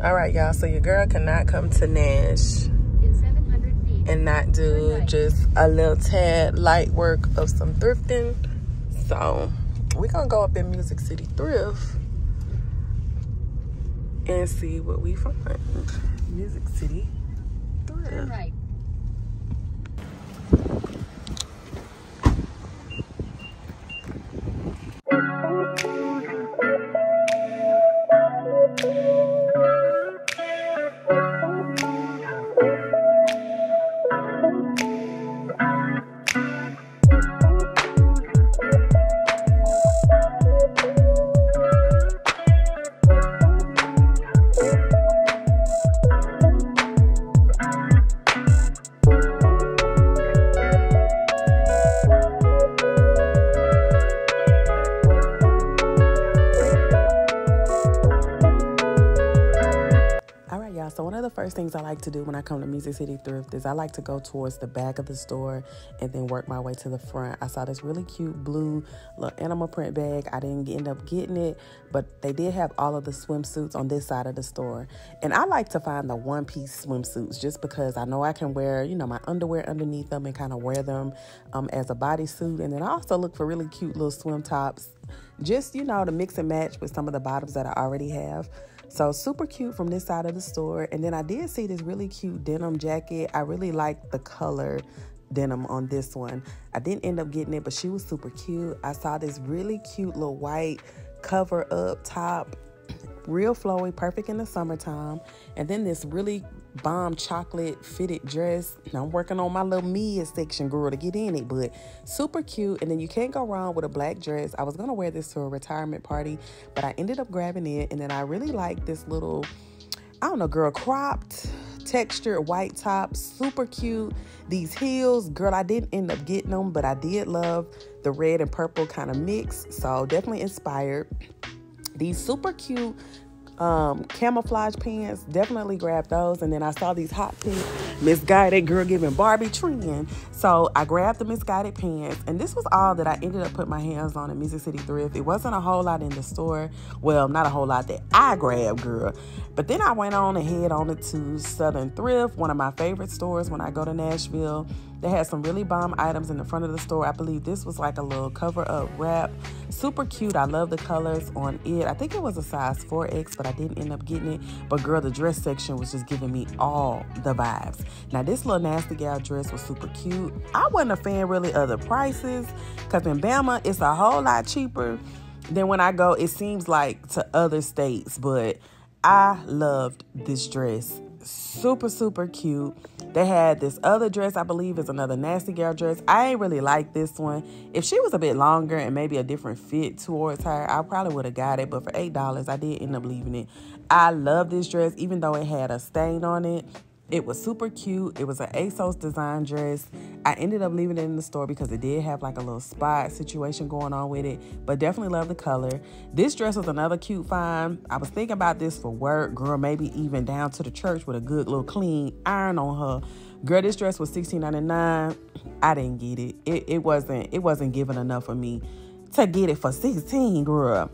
All right, y'all. So your girl cannot come to Nash and not do just a little tad light work of some thrifting. So we're gonna go up in Music City Thrift and see what we find. Music City Thrift. Right. Things I like to do when I come to Music City Thrift is I like to go towards the back of the store and then work my way to the front. I saw this really cute blue little animal print bag. I didn't end up getting it, but they did have all of the swimsuits on this side of the store. And I like to find the one piece swimsuits just because I know I can wear, you know, my underwear underneath them and kind of wear them um, as a bodysuit. And then I also look for really cute little swim tops just, you know, to mix and match with some of the bottoms that I already have. So super cute from this side of the store. And then I did see this really cute denim jacket. I really like the color denim on this one. I didn't end up getting it, but she was super cute. I saw this really cute little white cover up top, real flowy, perfect in the summertime. And then this really bomb chocolate fitted dress. I'm working on my little mid section, girl, to get in it, but super cute. And then you can't go wrong with a black dress. I was gonna wear this to a retirement party, but I ended up grabbing it. And then I really like this little, I don't know, girl, cropped textured white top, super cute. These heels, girl, I didn't end up getting them, but I did love the red and purple kind of mix. So definitely inspired. These super cute um, camouflage pants, definitely grab those. And then I saw these hot pink Missguided girl giving Barbie trend. So I grabbed the Missguided pants. And this was all that I ended up putting my hands on at Music City Thrift. It wasn't a whole lot in the store. Well, not a whole lot that I grabbed, girl. But then I went on ahead on it to Southern Thrift, one of my favorite stores when I go to Nashville. They had some really bomb items in the front of the store. I believe this was like a little cover up wrap. Super cute. I love the colors on it. I think it was a size 4X, but I didn't end up getting it. But girl, the dress section was just giving me all the vibes. Now, this little nasty gal dress was super cute. I wasn't a fan really of the prices because in Bama, it's a whole lot cheaper than when I go, it seems like to other states. But I loved this dress super, super cute. They had this other dress, I believe is another Nasty Gal dress. I ain't really like this one. If she was a bit longer and maybe a different fit towards her, I probably would have got it. But for $8, I did end up leaving it. I love this dress, even though it had a stain on it. It was super cute. It was an ASOS design dress. I ended up leaving it in the store because it did have like a little spot situation going on with it, but definitely love the color. This dress was another cute find. I was thinking about this for work, girl, maybe even down to the church with a good little clean iron on her. Girl, this dress was $16.99. I didn't get it. It it wasn't it wasn't giving enough for me to get it for 16, girl.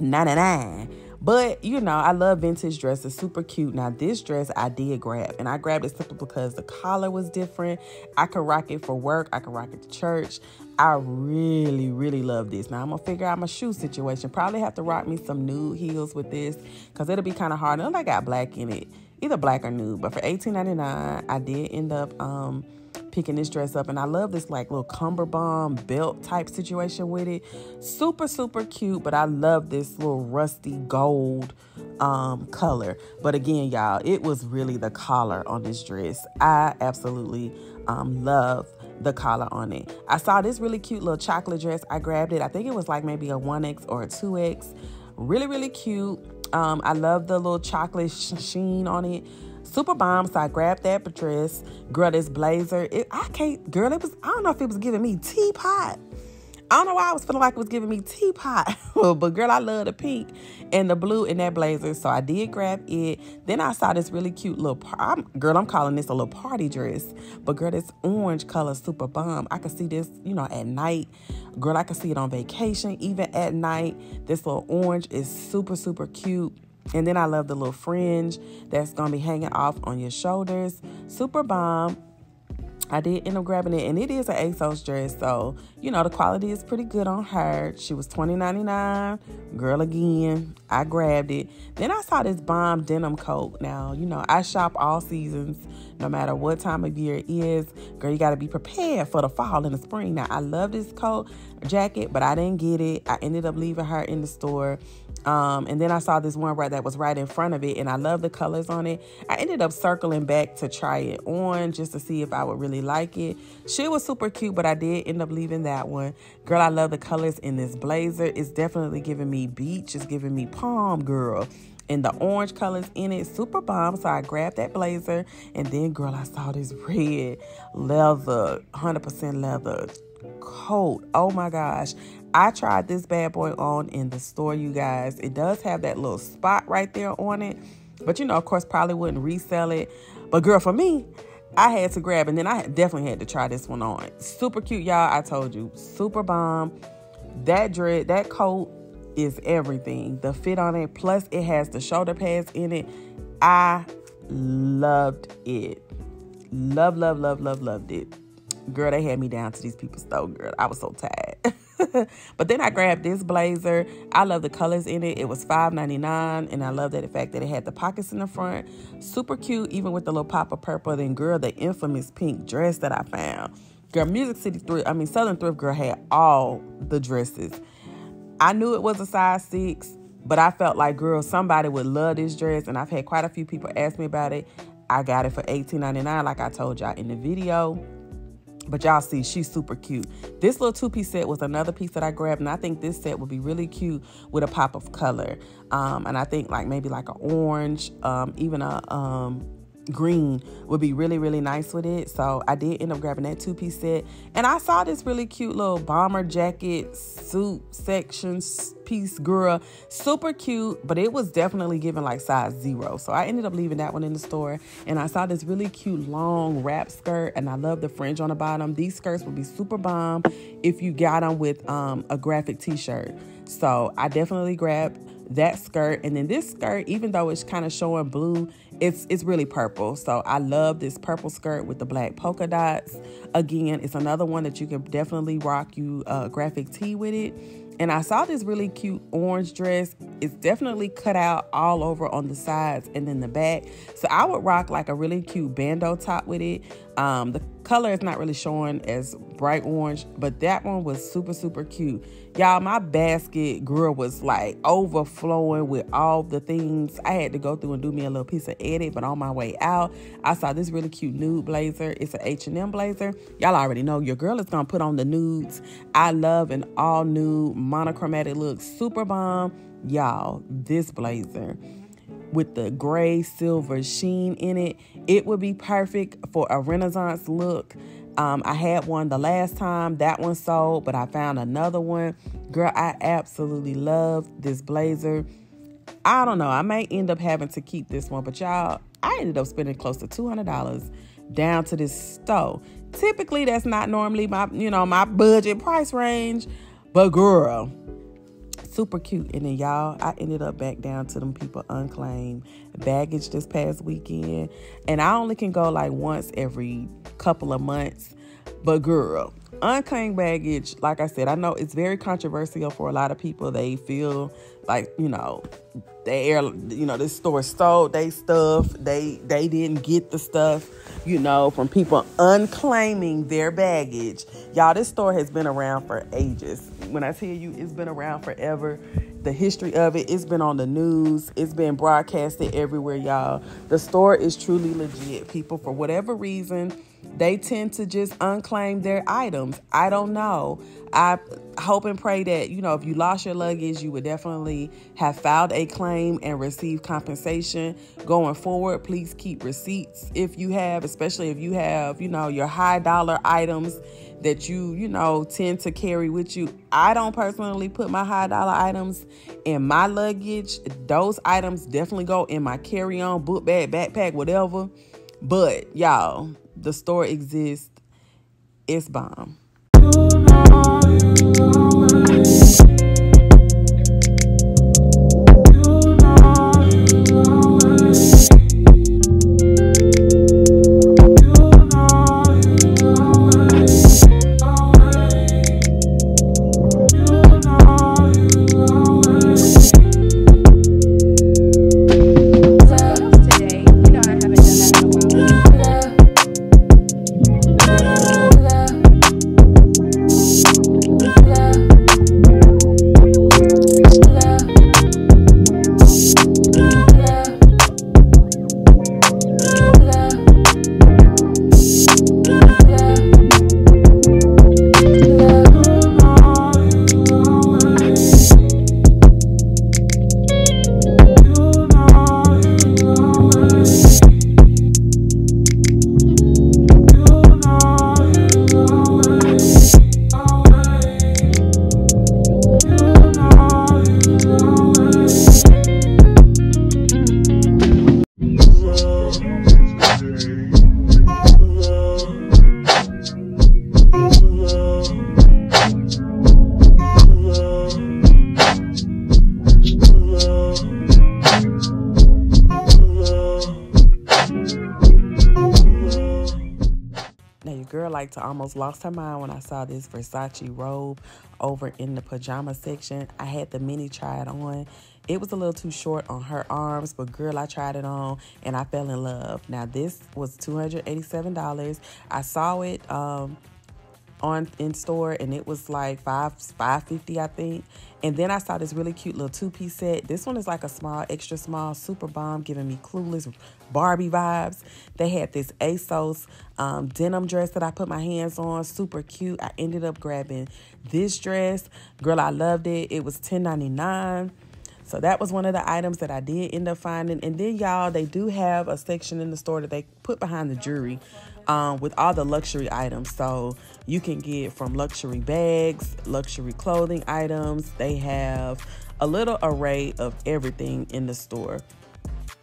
99. But you know, I love vintage dresses, super cute. Now, this dress I did grab, and I grabbed it simply because the collar was different. I could rock it for work, I could rock it to church. I really, really love this. Now I'm gonna figure out my shoe situation. Probably have to rock me some nude heels with this because it'll be kind of hard. And I got black in it, either black or nude. But for $18.99, I did end up um picking this dress up and I love this like little cummerbund belt type situation with it. Super, super cute, but I love this little rusty gold um, color. But again, y'all, it was really the collar on this dress. I absolutely um, love the collar on it. I saw this really cute little chocolate dress. I grabbed it. I think it was like maybe a 1X or a 2X. Really, really cute. Um, I love the little chocolate sheen on it super bomb. So I grabbed that dress, girl, this blazer. It, I can't, girl, it was, I don't know if it was giving me teapot. I don't know why I was feeling like it was giving me teapot. but girl, I love the pink and the blue in that blazer. So I did grab it. Then I saw this really cute little, I'm, girl, I'm calling this a little party dress. But girl, this orange color super bomb. I could see this, you know, at night. Girl, I could see it on vacation, even at night. This little orange is super, super cute And then I love the little fringe that's going to be hanging off on your shoulders. Super bomb. I did end up grabbing it, and it is an ASOS dress, so you know the quality is pretty good on her. She was $20.99. Girl, again, I grabbed it. Then I saw this bomb denim coat. Now, you know, I shop all seasons, no matter what time of year it is. Girl, you got to be prepared for the fall and the spring. Now, I love this coat jacket, but I didn't get it. I ended up leaving her in the store. Um, and then I saw this one right that was right in front of it, and I love the colors on it. I ended up circling back to try it on just to see if I would really like it. She was super cute, but I did end up leaving that one. Girl, I love the colors in this blazer. It's definitely giving me beach. It's giving me palm, girl and the orange colors in it super bomb so i grabbed that blazer and then girl i saw this red leather 100% leather coat oh my gosh I tried this bad boy on in the store, you guys. It does have that little spot right there on it. But, you know, of course, probably wouldn't resell it. But, girl, for me, I had to grab, and then I definitely had to try this one on. Super cute, y'all. I told you, super bomb. That dread, that coat is everything. The fit on it, plus it has the shoulder pads in it. I loved it. Love, love, love, love, loved it. Girl, they had me down to these people's store, girl. I was so tired. but then I grabbed this blazer. I love the colors in it. It was $5.99, and I love that the fact that it had the pockets in the front. Super cute, even with the little pop of purple. Then, girl, the infamous pink dress that I found. Girl, Music City Thrift, I mean, Southern Thrift Girl had all the dresses. I knew it was a size six, but I felt like, girl, somebody would love this dress, and I've had quite a few people ask me about it. I got it for $18.99, like I told y'all in the video. But y'all see, she's super cute. This little two-piece set was another piece that I grabbed, and I think this set would be really cute with a pop of color. Um, and I think like maybe like an orange, um, even a um, green would be really really nice with it. So i did end up grabbing that two piece set. And i saw this really cute little bomber jacket suit section piece girl. Super cute but it was definitely given like size zero. So i ended up leaving that one in the store. And i saw this really cute long wrap skirt and i love the fringe on the bottom. These skirts would be super bomb if you got them with um, a graphic t-shirt. So i definitely grabbed that skirt. And then this skirt even though it's kind of showing blue it's it's really purple so i love this purple skirt with the black polka dots again it's another one that you can definitely rock you a graphic tee with it and I saw this really cute orange dress. It's definitely cut out all over on the sides and then the back. So I would rock like a really cute bandeau top with it. Um, the color is not really showing as bright orange, but that one was super, super cute. Y'all, my basket girl was like overflowing with all the things. I had to go through and do me a little piece of edit, but on my way out, I saw this really cute nude blazer. It's an H&M blazer. Y'all already know your girl is going to put on the nudes. I love an all nude monochromatic look. Super bomb. Y'all, this blazer with the gray silver sheen in it. It would be perfect for a Renaissance look. Um, I had one the last time, that one sold, but I found another one. Girl, I absolutely love this blazer. I don't know, I may end up having to keep this one, but y'all, I ended up spending close to $200 down to this store. Typically, that's not normally my, you know, my budget price range, but girl, super cute. And then y'all, I ended up back down to them people unclaimed baggage this past weekend. And I only can go like once every couple of months. But girl, unclaimed baggage, like I said, I know it's very controversial for a lot of people. They feel like, you know, they air, you know, this store stole they stuff. They they didn't get the stuff, you know, from people unclaiming their baggage. Y'all, this store has been around for ages when I tell you it's been around forever, the history of it, it's been on the news, it's been broadcasted everywhere, y'all. The store is truly legit. People, for whatever reason, they tend to just unclaim their items. I don't know. I hope and pray that, you know, if you lost your luggage, you would definitely have filed a claim and received compensation. Going forward, please keep receipts if you have, especially if you have, you know, your high dollar items that you, you know, tend to carry with you. I don't personally put my high dollar items in my luggage. Those items definitely go in my carry on, book bag, backpack, whatever. But y'all, the store exists. It's bomb. To almost lost her mind when I saw this Versace robe over in the pajama section. I had the mini try it on. It was a little too short on her arms, but girl, I tried it on and I fell in love. Now this was $287. I saw it um, on in store and it was like five five fifty I think. And then I saw this really cute little two piece set. This one is like a small, extra small, super bomb, giving me clueless Barbie vibes. They had this ASOS um, denim dress that I put my hands on, super cute. I ended up grabbing this dress. Girl, I loved it. It was ten ninety nine. So that was one of the items that I did end up finding. And then, y'all, they do have a section in the store that they put behind the jewelry um, with all the luxury items. So you can get from luxury bags, luxury clothing items. They have a little array of everything in the store.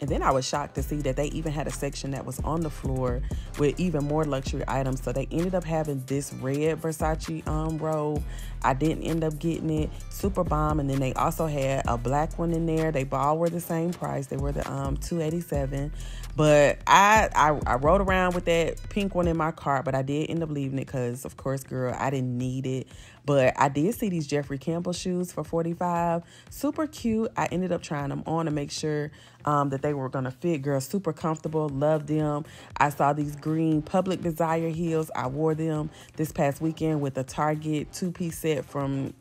And then I was shocked to see that they even had a section that was on the floor with even more luxury items. So they ended up having this red Versace um, robe. I didn't end up getting it. Super bomb. And then they also had a black one in there. They all were the same price. They were the um 287 But I, I, I rode around with that pink one in my cart, but I did end up leaving it because, of course, girl, I didn't need it. But I did see these Jeffrey Campbell shoes for 45 Super cute. I ended up trying them on to make sure um, that they were going to fit. Girl, super comfortable. Love them. I saw these green Public Desire heels. I wore them this past weekend with a Target two-piece set from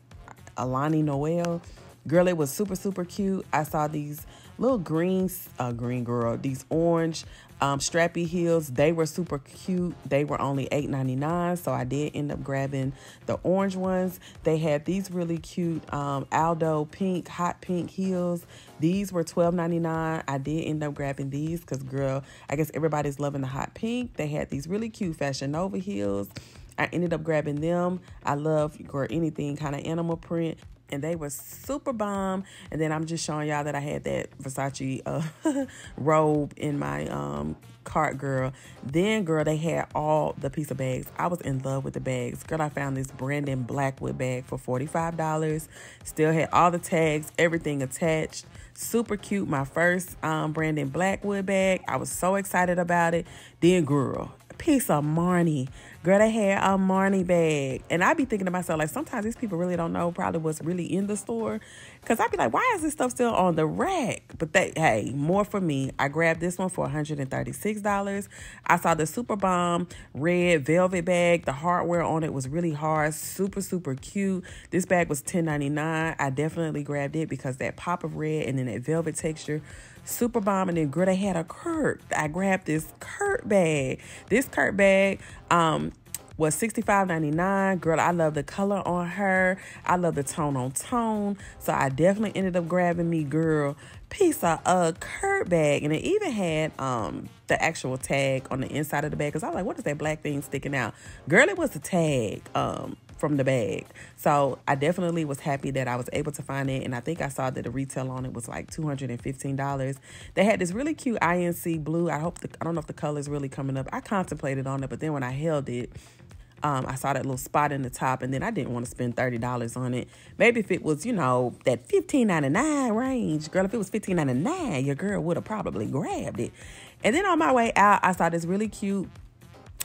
Alani Noel. Girl, it was super, super cute. I saw these little green, uh, green girl, these orange um, strappy heels. They were super cute. They were only $8.99, so I did end up grabbing the orange ones. They had these really cute um, Aldo pink, hot pink heels. These were $12.99. I did end up grabbing these because, girl, I guess everybody's loving the hot pink. They had these really cute Fashion Nova heels. I ended up grabbing them. I love or anything kind of animal print and they were super bomb. And then I'm just showing y'all that I had that Versace uh, robe in my um, cart, girl. Then, girl, they had all the piece of bags. I was in love with the bags. Girl, I found this Brandon Blackwood bag for $45. Still had all the tags, everything attached. Super cute. My first um, Brandon Blackwood bag. I was so excited about it. Then, girl, piece of Marni. Girl, they had a Marni bag. And I be thinking to myself, like, sometimes these people really don't know probably what's really in the store. Because I'd be like, why is this stuff still on the rack? But they, hey, more for me. I grabbed this one for $136. I saw the Super Bomb red velvet bag. The hardware on it was really hard. Super, super cute. This bag was $10.99. I definitely grabbed it because that pop of red and then that velvet texture super bomb and then they had a Kurt. I grabbed this Kurt bag. This Kurt bag um was $65.99. Girl, I love the color on her. I love the tone on tone. So I definitely ended up grabbing me, girl, piece of a Kurt bag. And it even had um the actual tag on the inside of the bag. Because I was like, what is that black thing sticking out? Girl, it was a tag. Um from the bag. So I definitely was happy that I was able to find it. And I think I saw that the retail on it was like $215. They had this really cute INC blue. I hope the, I don't know if the color is really coming up. I contemplated on it, but then when I held it, um, I saw that little spot in the top, and then I didn't want to spend thirty dollars on it. Maybe if it was, you know, that fifteen ninety nine range, girl. If it was fifteen ninety nine, your girl would have probably grabbed it. And then on my way out, I saw this really cute,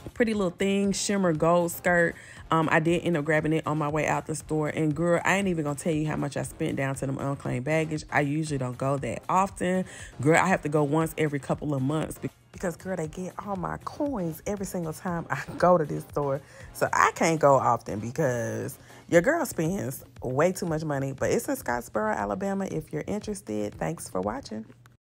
pretty little thing, shimmer gold skirt. Um, I did end up grabbing it on my way out the store. And girl, I ain't even gonna tell you how much I spent down to them unclaimed baggage. I usually don't go that often. Girl, I have to go once every couple of months because girl, they get all my coins every single time I go to this store. So I can't go often because your girl spends way too much money. But it's in Scottsboro, Alabama. If you're interested, thanks for watching.